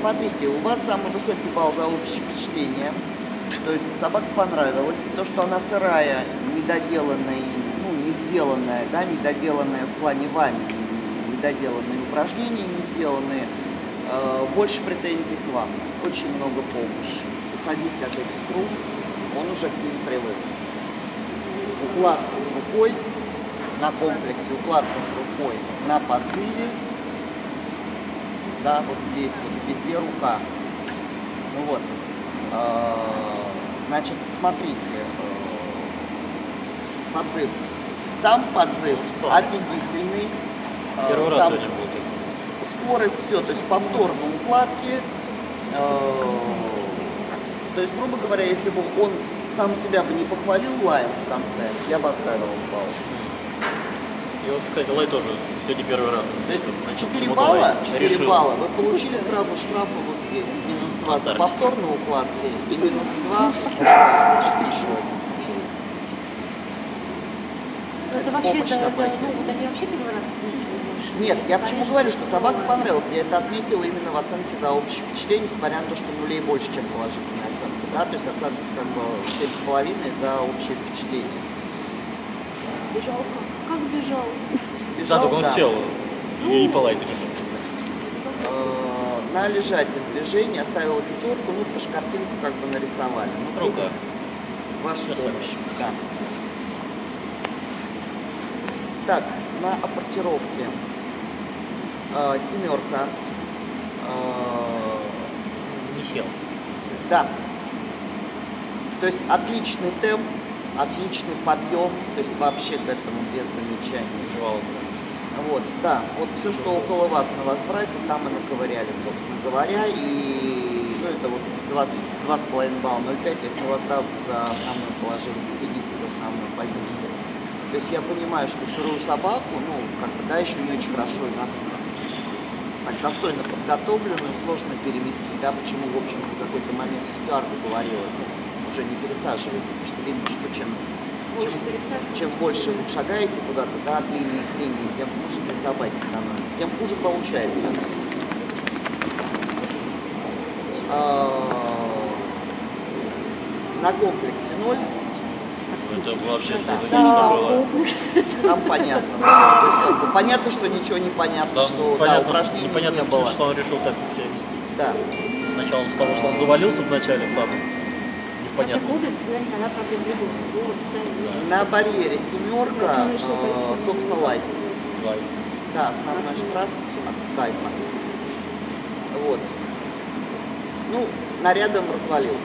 смотрите, у вас самый высокий балл за общее впечатление. То есть собака понравилась. То, что она сырая, недоделанная, ну, не сделанная, да, недоделанная в плане вами, недоделанные упражнения, не сделанные, э, больше претензий к вам. Очень много помощи. Уходите от этих рук, он уже к ним привык. Укладка с рукой на комплексе, укладка с рукой на подзыве, да, вот здесь, вот везде рука. Ну вот. Э, Значит, смотрите, э, подзыв. Сам подзыв Что? офигительный. Э, Первый раз сам- сегодня был скорость, все, то есть повторно укладки. э, То есть, грубо говоря, если бы он сам себя бы не похвалил лаем в конце, я бы оставил балл. И вот, кстати, Лай тоже сегодня первый раз. То есть Начал 4 почему-то балла, Лай 4 решил. балла вы получили сразу штрафы вот здесь, минус 2 за Старт. повторные укладки и минус 2 еще. Ну, Это вообще, помощь это, это, собаке. ну, вот они вообще первый раз, в принципе, больше. Нет, я почему говорю, что собака понравилась, я это отметила именно в оценке за общее впечатление, несмотря на то, что нулей больше, чем положительная оценка, да, то есть оценка как бы 7,5 за общее впечатление. Бежал как? Как бежал? Да, Бежал, только он да. сел. И по Лай решил. Э, на лежать из движения оставила пятерку, ну, потому что картинку как бы нарисовали. Ну, Рука. Ваша Сейчас помощь. Да. Так, на апортировке э, семерка. Э, Не сел. да. То есть отличный темп, отличный подъем, то есть вообще к этому без замечаний. Вот, да, вот все, что около вас на возврате, там и наковыряли, собственно говоря, и ну, это вот два, с- два с половиной балла, 0,5, если вы сразу за основное положение следите за основной позицией. То есть я понимаю, что сырую собаку, ну, как бы, да, еще не очень хорошо и нас так достойно подготовленную сложно переместить, да, почему, в общем, в какой-то момент Стюарду говорила, ну, уже не пересаживайте, потому что видно, что чем Больше чем, чем больше вы шагаете куда-то, да, от линии к линии, тем хуже для собаки становится, тем хуже получается. А, На комплексе ноль, Это вообще Да. что-то нечто было. там понятно. да. То есть, как бы, понятно, что ничего не понятно, Там что да, понятно, упражнений непонятно, не было. что он решил так себя вести. Да. Начало с того, что он завалился вначале сам. Кодекс, знаете, она правда. На барьере семерка, а, собственно, лайк. Лай. Да, основной штраф от кайфа. Вот. Ну, нарядом развалился.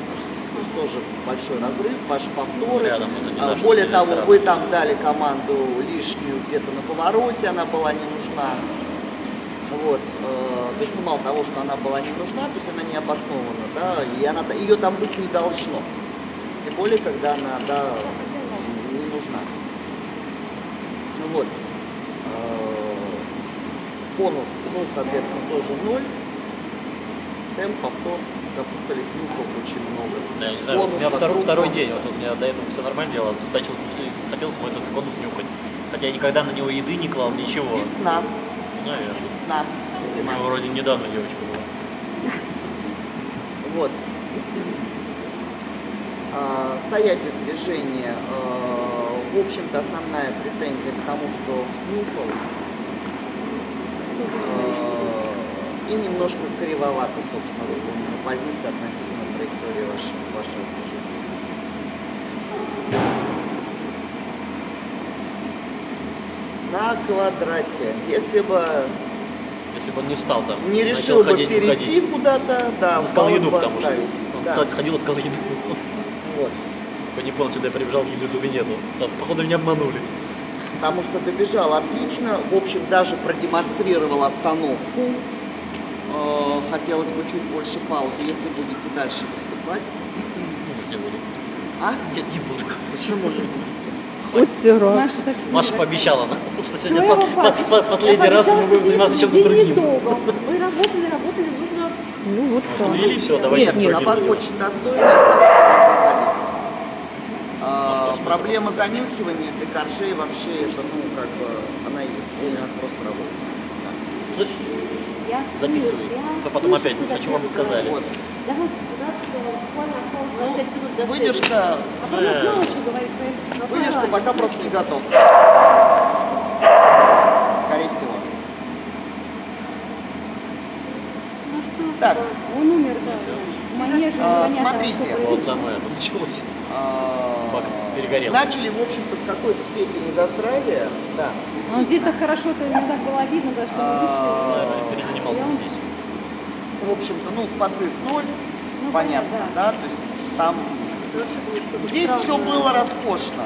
То есть тоже большой разрыв, ваши повторы. Рядом А, Более того, штраф. вы там дали команду лишнюю где-то на повороте, она была не нужна. Вот. э, То есть, ну, мало того, что она была не нужна, то есть она не обоснована, да, и она, ее там быть не должно. Тем более, когда она, да, не нужна. Ну вот. Э, Бонус, ну, соответственно, тоже ноль. Темп, повтор, запутались, нюхов очень много. Да, я не знаю, у Бонус меня второй, второй день, вот у меня до этого все нормально тут начал, хотелось мой этот конус нюхать. Хотя я никогда на него еды не клал, ничего. Весна, Ну, Наверное. весна, У видимо. вроде недавно девочка была. Вот. А, стоять из движения. а, в общем-то, основная претензия к тому, что нюхал. а, и немножко кривовато, собственно, выполнена позиция относительно траектории вашего, вашего движения. На квадрате. Если бы Если бы он не стал там. не решил бы ходить, перейти куда-то, да, Он сказал еду, бы потому что оставить. он Да. ходил и сказал еду. Вот. Я не понял, что я прибежал, еды тут и нету. Походу меня обманули. Потому что добежал отлично, в общем, даже продемонстрировал остановку. Э, Хотелось бы чуть больше паузы, если будете дальше выступать. Ну, не буду. А? Нет, не буду. Почему не будете? Будьте рады. Маша Маша пообещала нам, что сегодня пос- по- по- последний Я раз мы будем заниматься чем-то другим. Мы работали, работали, нужно... Ну вот так. Подвели все, давайте Нет, нет, собака займемся. очень достойная, собака надо выходить. А, Маша, проблема занюхивания для коршей вообще это, ну, как бы, она есть. Ей надо просто работать. Да. Слышь, Я Записывай. я То потом слышу, опять, о чем вам сказали. Вот. Давай, у нас э, буквально осталось 25 минут до встречи. Выдержка, А потом снова что говорит, поэтому выдержка давай. пока просто не готов. Скорее всего. Ну что, Так. он умер, да. В манеже А, непонятно, смотрите. Вот самое это началось. Макс перегорел. Начали, в общем-то, в какой-то степени Австралии. Да. Ну, здесь так хорошо, то не так было видно, да, что мы А, вышли. Перезанимался здесь. В общем-то, ну, подзыв ноль, Ну, понятно, понятно, да. То есть там Здесь все было роскошно.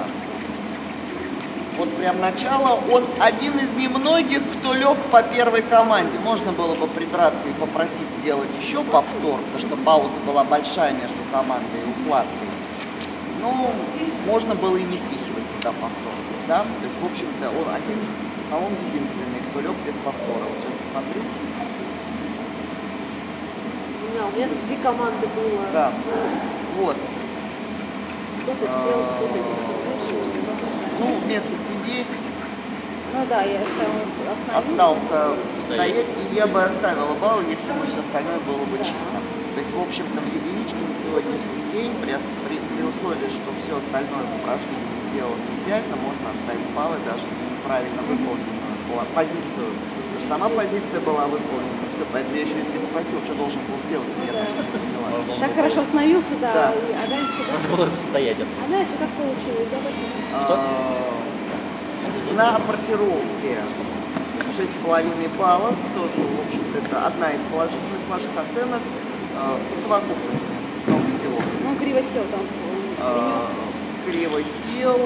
Вот прям начало. Он один из немногих, кто лег по первой команде. Можно было бы придраться и попросить сделать еще повтор, потому что пауза была большая между командой и укладкой. Можно было и не впихивать туда повтор. Да? То есть, в общем-то, он один, а он единственный, кто лег без повтора. Вот сейчас смотрю. Да, у меня тут две команды было. Да. Вот. Кто-то сел, кто-то не Ну, вместо сидеть Ну да, я остался стоять, и я бы оставила балл, если бы все остальное было бы чисто. То есть, в общем-то, в единичке на сегодняшний день, при, при, при условии, что все остальное в упражнении сделано идеально, можно оставить баллы даже за неправильно выполненную позицию. Потому что сама позиция была выполнена. Все, поэтому я еще и переспросил, что должен был сделать. Я даже не поняла. Так хорошо остановился, да. Да. А дальше, Надо было это стоять. а дальше как получилось? Что? На апортировке 6,5 баллов, тоже, в общем-то, это одна из положительных ваших оценок по совокупности много всего. Ну, криво сел там. А, Криво сел,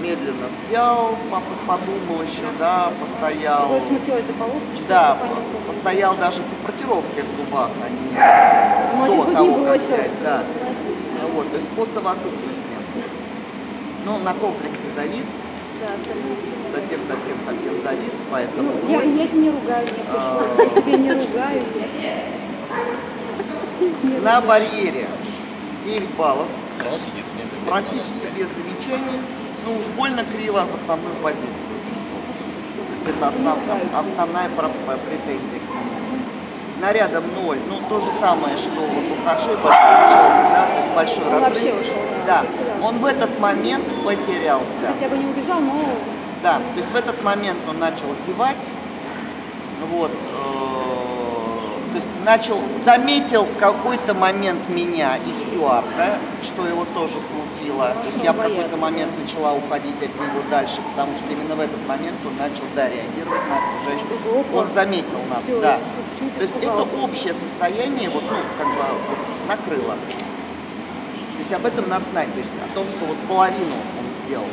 медленно взял, папа подумал еще, да, постоял. Его смутила эта полосочка. Да, постоял даже с апортировкой в зубах, а не Но до вот не того, как взять. Да. Вот, то есть по совокупности. Ну, на комплексе завис. Совсем-совсем-совсем завис, поэтому Ну, я, ноль. я тебя не ругаю, А. Я тебя не ругаю, на барьере 9 баллов, практически без замечаний, ну уж больно криво в основную позицию. То есть это основ- основная претензия к нему. Нарядом 0, ну то же самое, что вот у большой Шелти, да, то есть большой разрыв. ушел, да. Он в этот момент потерялся. Хотя бы не убежал, но Да, то есть в этот момент он начал зевать, вот, э, то есть начал, заметил в какой-то момент меня и Стюарта, что его тоже смутило. То есть я в какой-то момент начала уходить от него дальше, потому что именно в этот момент он начал, да, реагировать на окружающих. Он заметил нас, да. То есть это общее состояние, вот, ну, как бы накрыло. Есть об этом надо знать, то есть о том, что вот половину он сделал,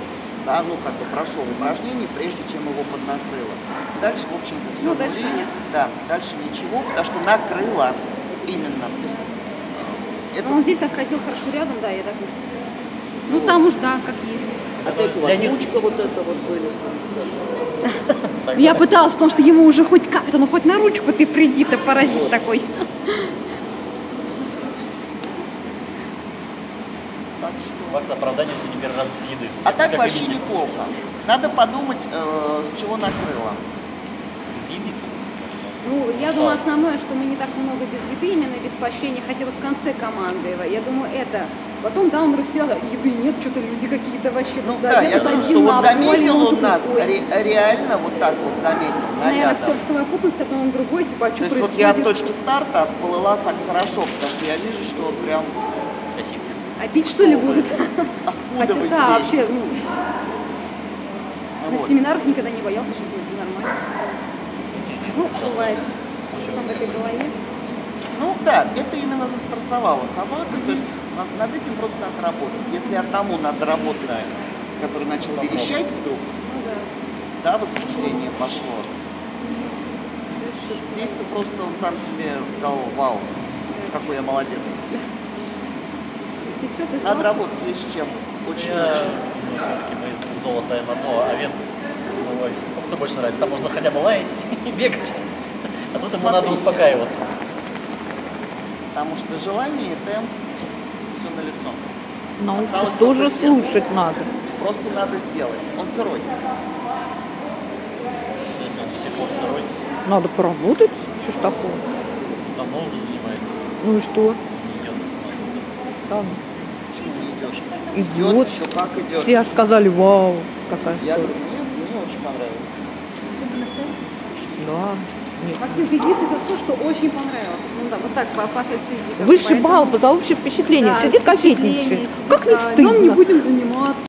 да, ну как бы прошел упражнение, прежде чем его поднакрыло. Дальше, в общем-то, все Ну, дальше нет. да, дальше ничего, потому что накрыло именно. То есть, э, это Ну, он здесь так ходил хорошо рядом, да, я так не Ну, там уж, да, как есть. опять у вас ручка вот эта вот вылезла. Я пыталась, потому что ему уже хоть как-то, ну хоть на ручку ты приди-то, паразит такой. Макс, оправдание все не первый раз без еды. А так Как вообще видите, неплохо. Надо подумать, э, с чего накрыло. Без еды. Ну, я Что? думаю, основное, что мы не так много без еды, именно без поощрения, хотя вот в конце команды, я думаю, это. Потом, да, он растерял, еды нет, что-то люди какие-то вообще. Ну да, я говорю, один что вот заметил он нас, ре- реально вот так вот заметил, Наверное, все в совокупности, а потом он другой, типа, а что То есть вот я от точки старта отплыла так хорошо, потому что я вижу, что он прям. А пить что ли будут? откуда Хотя вы да, вообще, здесь? ну, Ну на вот. семинарах никогда не боялся, что будет нормально. Ну, бывает. Там в этой голове? Ну да, это именно застрессовало собаку, то есть над, над этим просто надо работать. Если одному надо работать, Да. который начал верещать вдруг, Ну да. да, возбуждение пошло, здесь-то просто он сам себе сказал, вау, какой я молодец. Ты все, ты Надо работать, есть с чем. Очень-очень. все-таки мы зола ставим одно, овец. Ну, ой, овцы больше нравится. Там можно хотя бы лаять и бегать. А тут ему надо успокаиваться. Потому что желание и темп все на лицо. Научиться Осталось тоже сделать. слушать надо. Просто надо сделать. Он сырой. Если он до сих пор сырой. Надо поработать. Что ж такое? Давно уже занимается. Ну и что? Не идет у идет. Идет, еще как идет. Все аж сказали, вау, какая Я история. говорю, мне, мне очень понравилось. Особенно ты. Да. Нет. Максим, единственное то, что очень понравилось. Ну да, вот так по, по соседи. Высший поэтому- балл за общее впечатление. Да, Сидит кокетничает. Как не да. Днем не стыдно. будем заниматься.